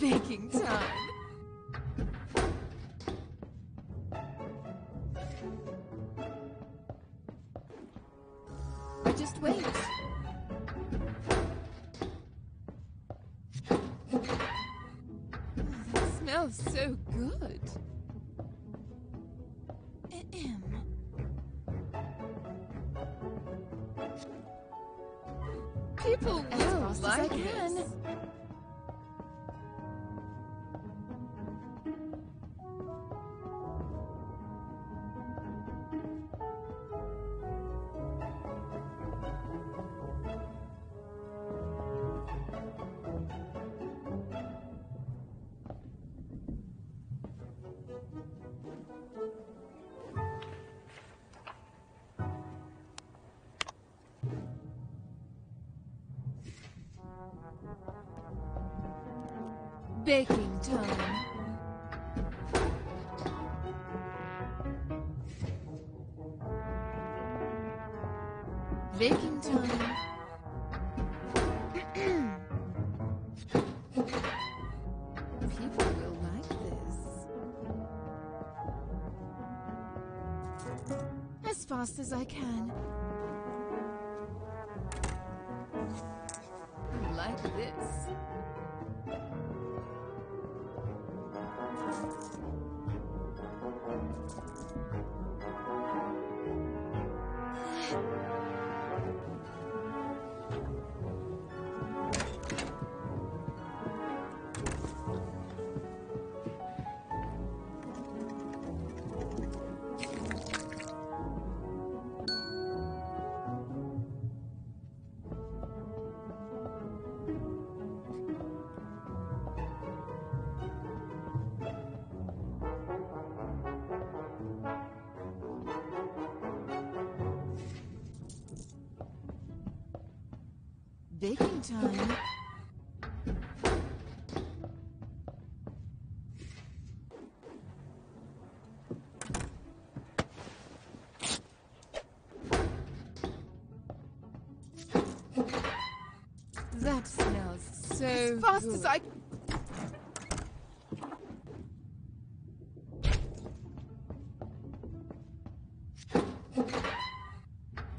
Baking time. Just wait. Smells so good. As fast as I can. Like this. That smells so As fast good. as I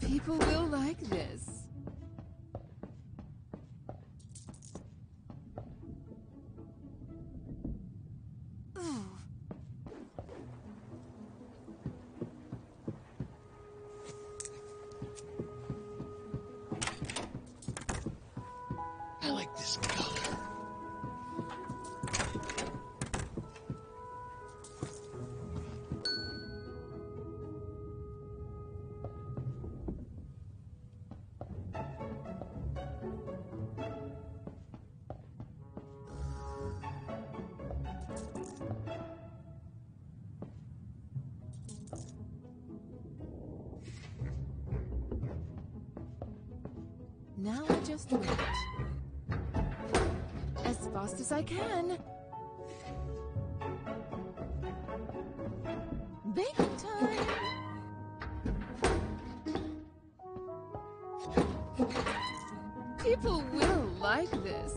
People will like this. Wait. As fast as I can. Baking time. People will like this.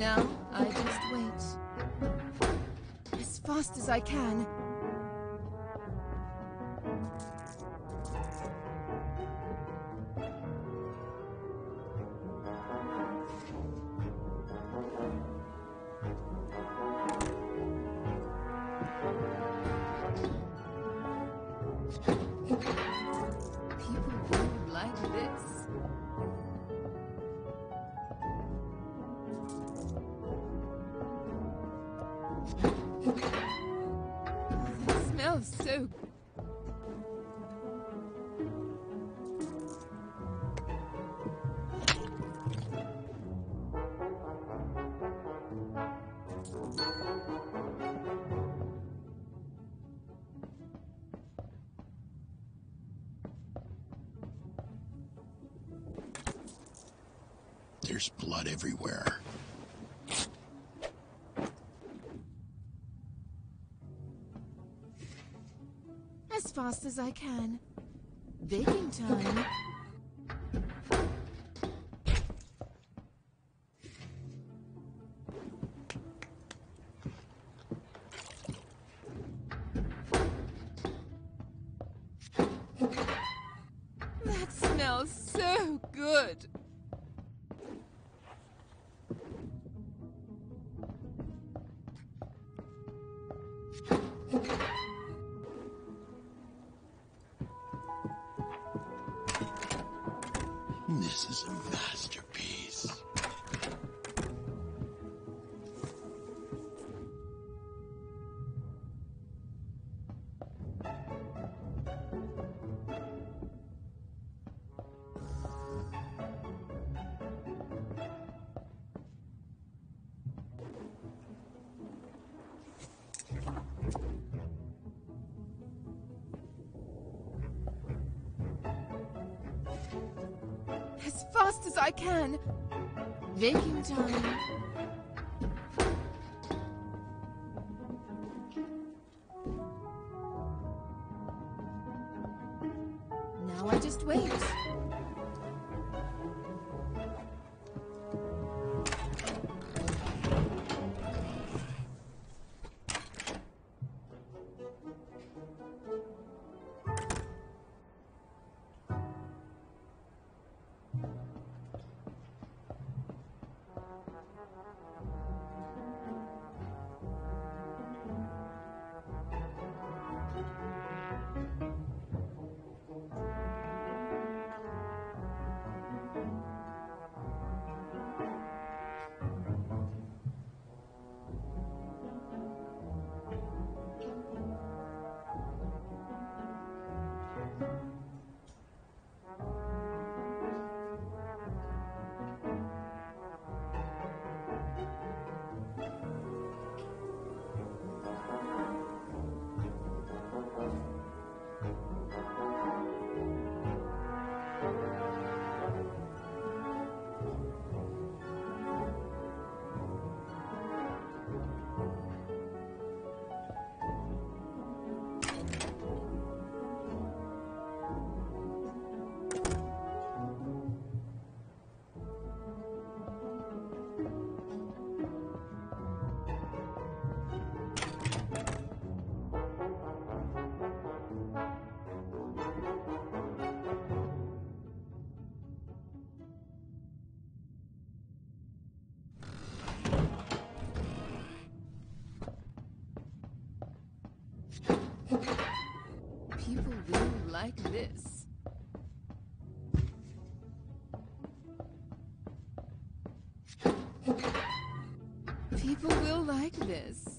Now I just wait. As fast as I can. Smells so There's blood everywhere. Fast as I can. Baking time. Fast as I can. Baking time. This. People will like this.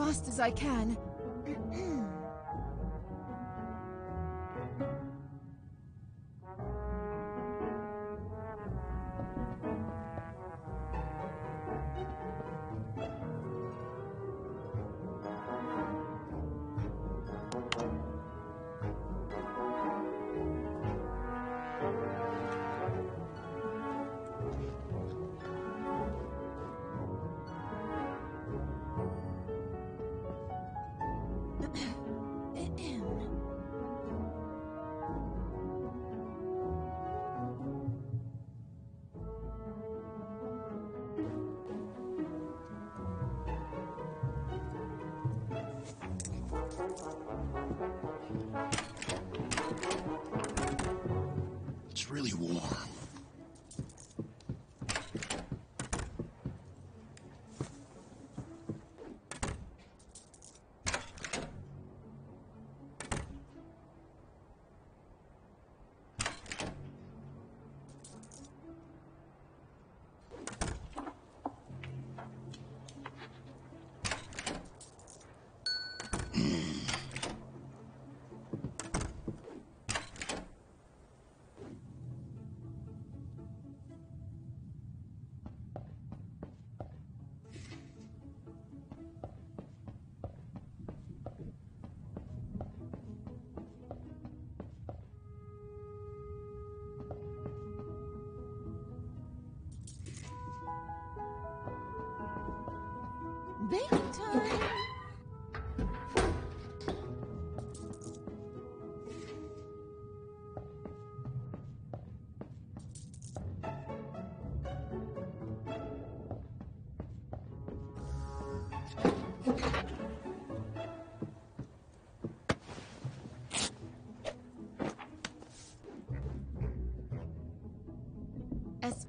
Fast as I can. It's really warm.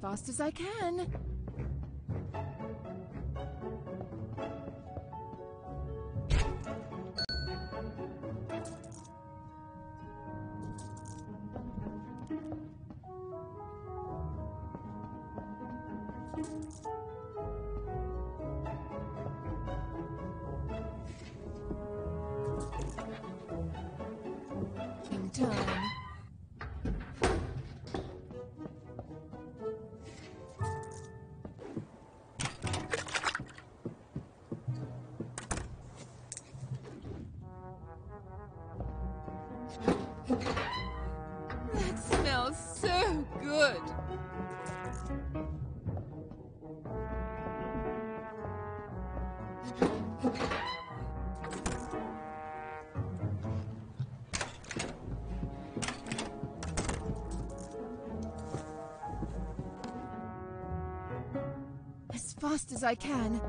Fast as I can. That smells so good. As fast as I can.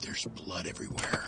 There's blood everywhere.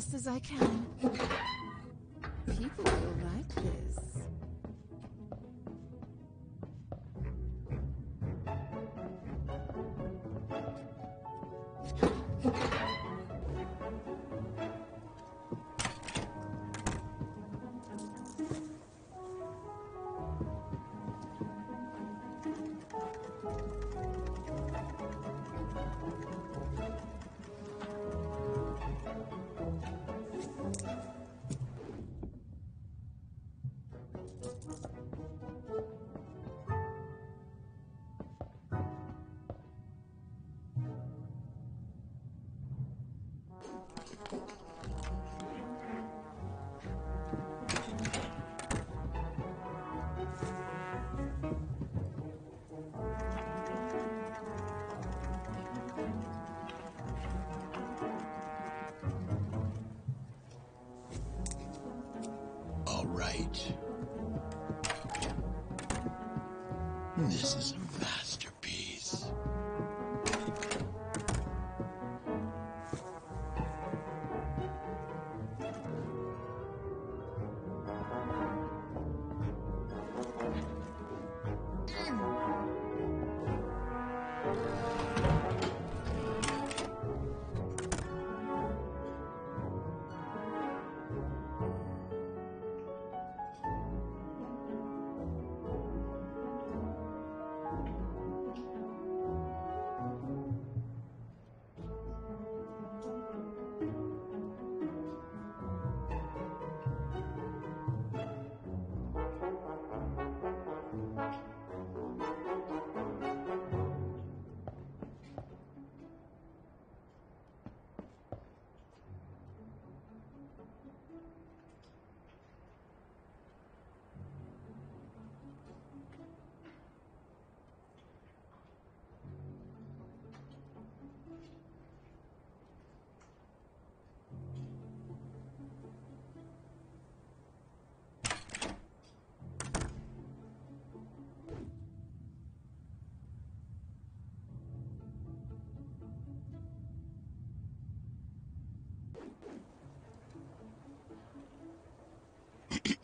fast as I can.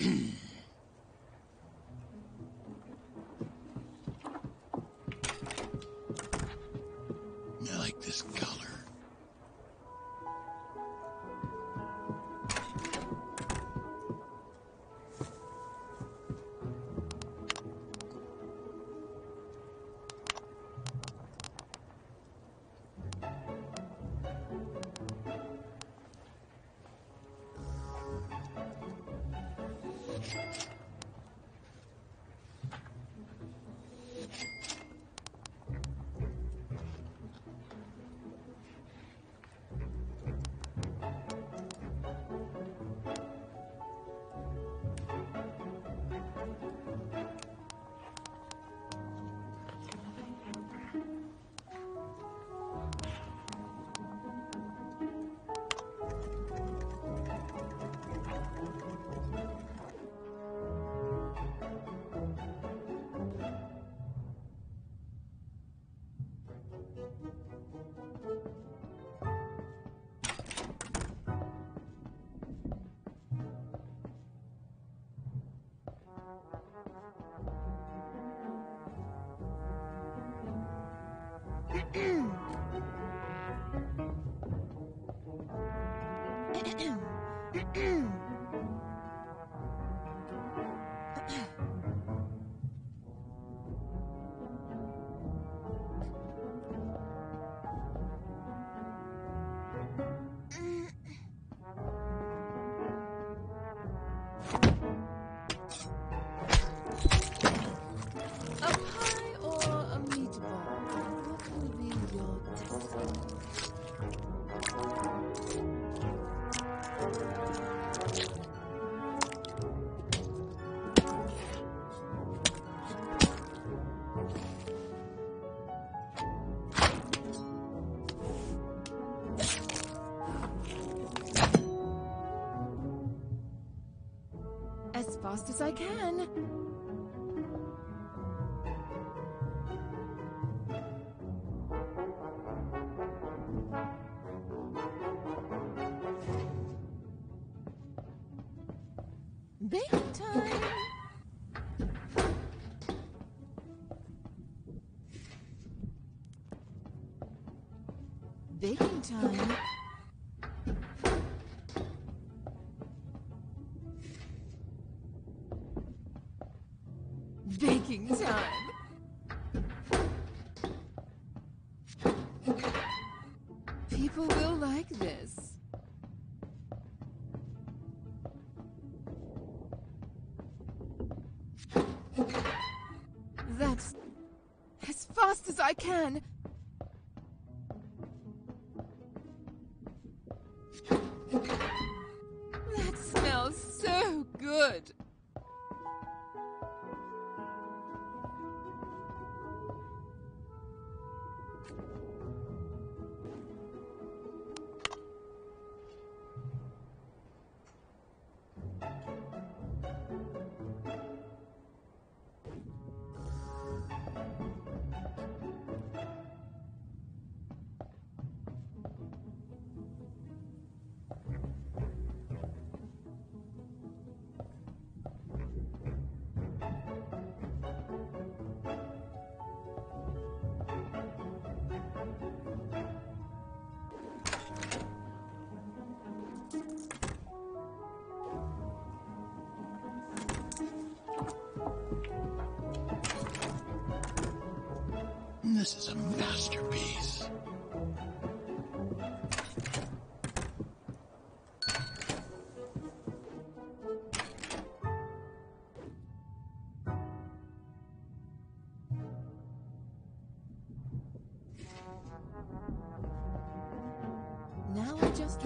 Mm-hmm. as I can. Baking time! I can. This is a masterpiece. Now I just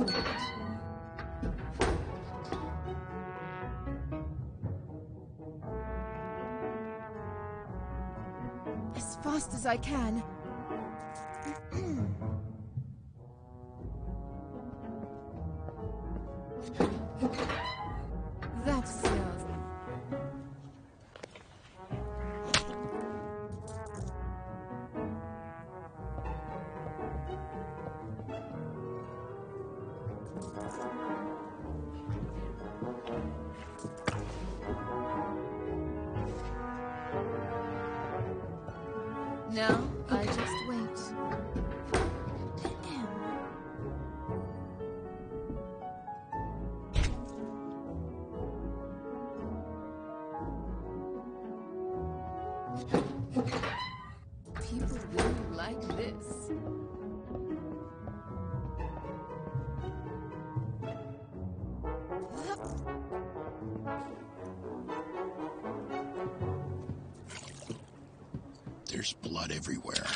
As fast as I can. everywhere.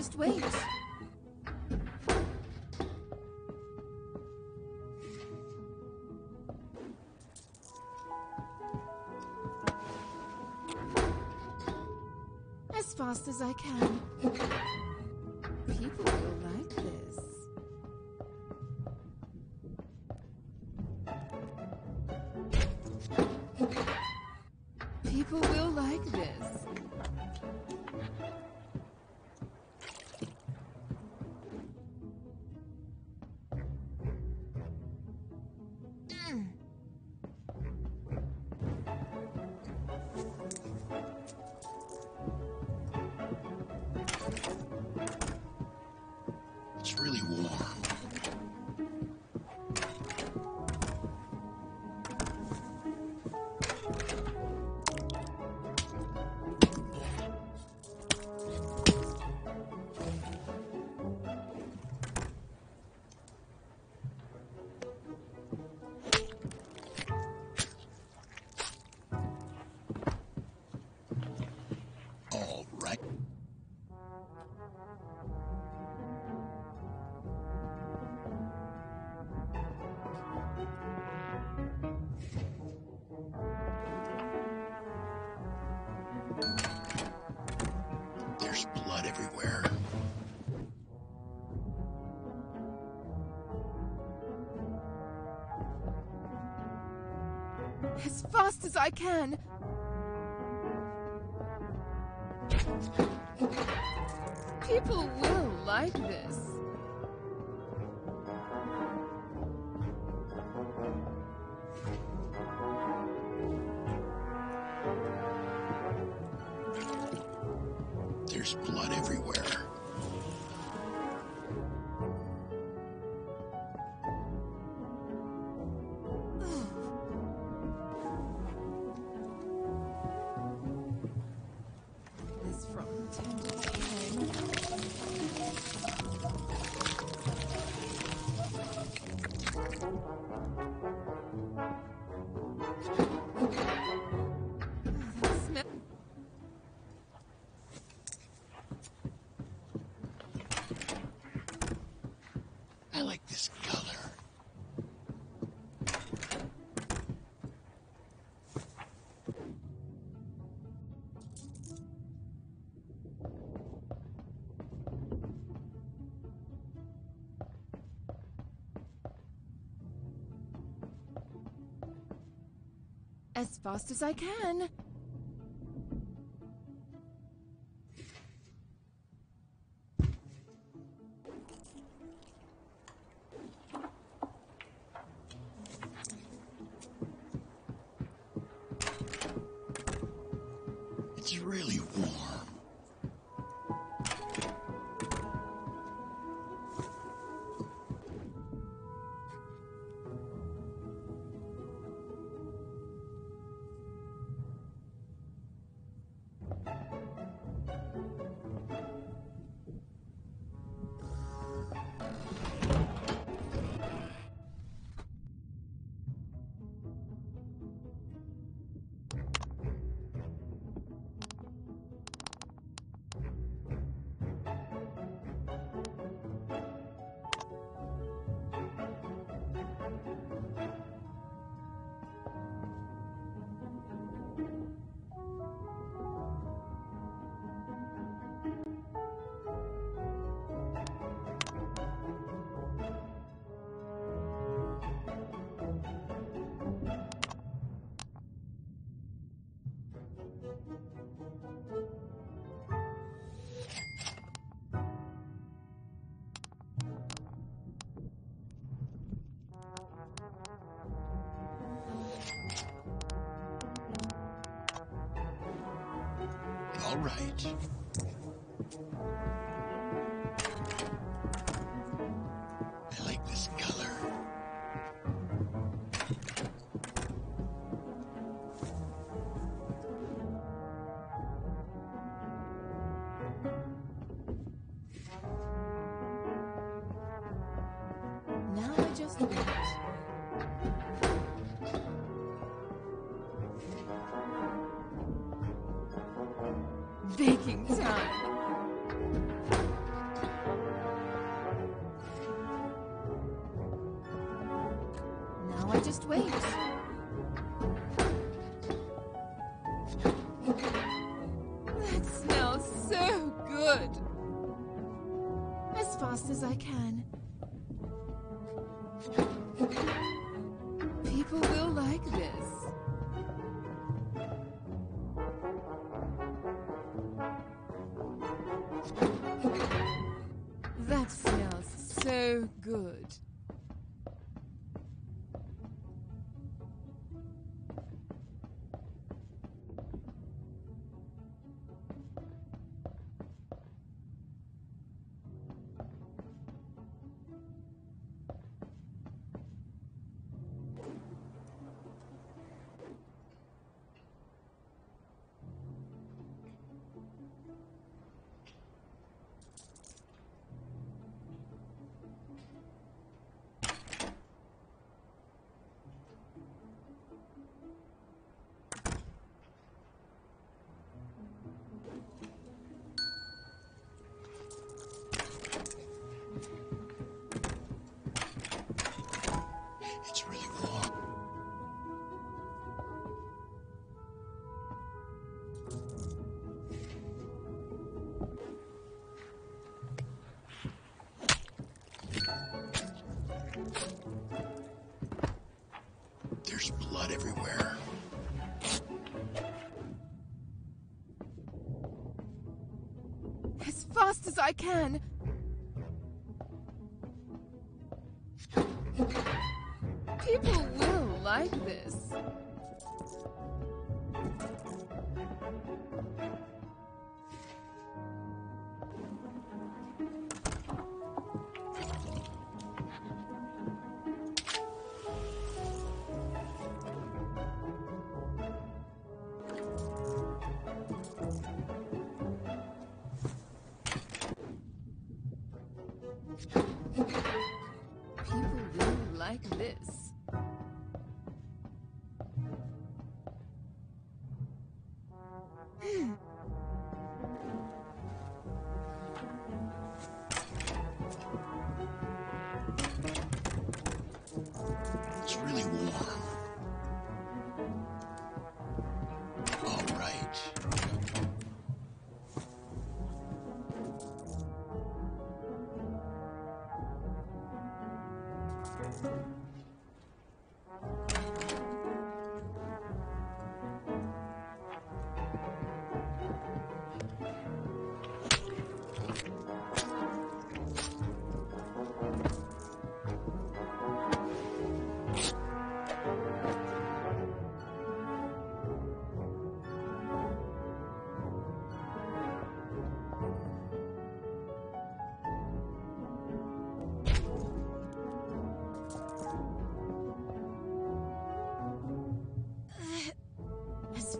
Just wait. As fast as I can. fast as I can. as fast as I can. All right. good. Fast as I can. People will like this.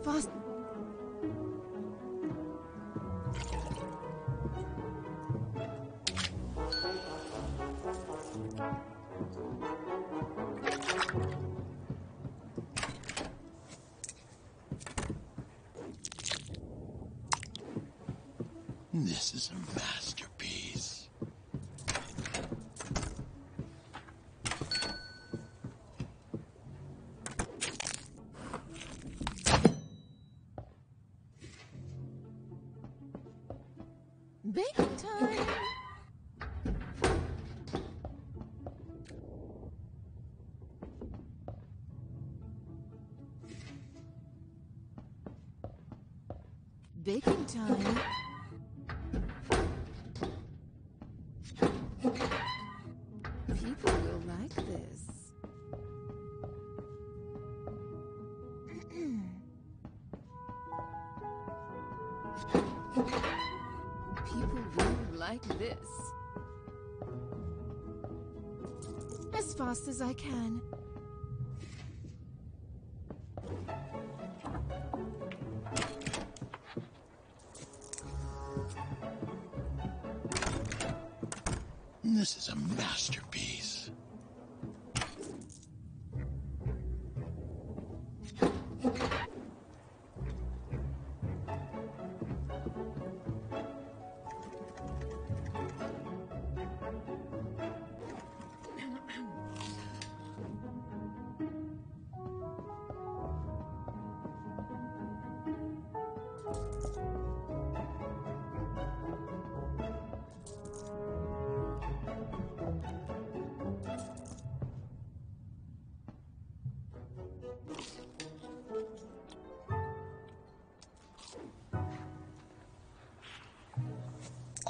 Fast. Baking time! Baking time. This. As fast as I can.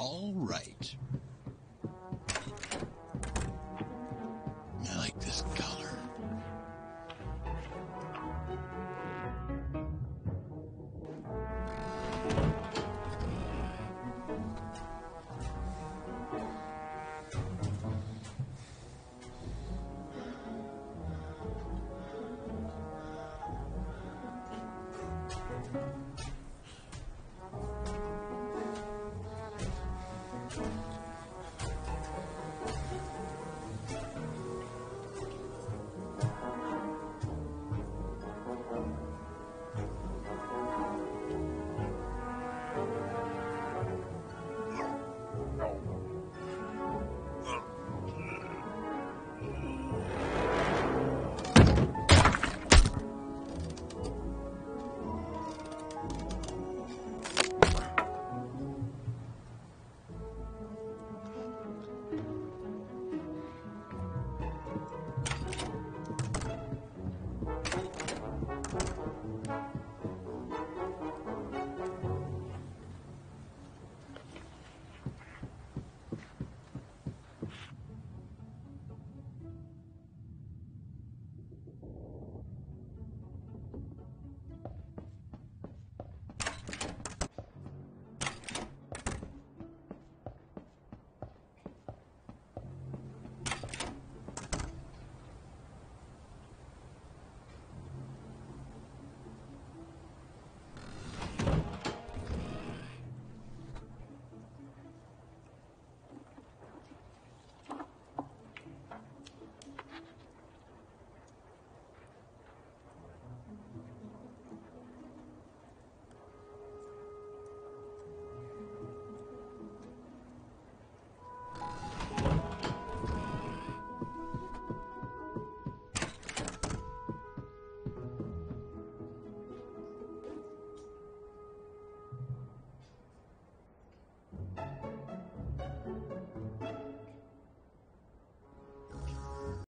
All right.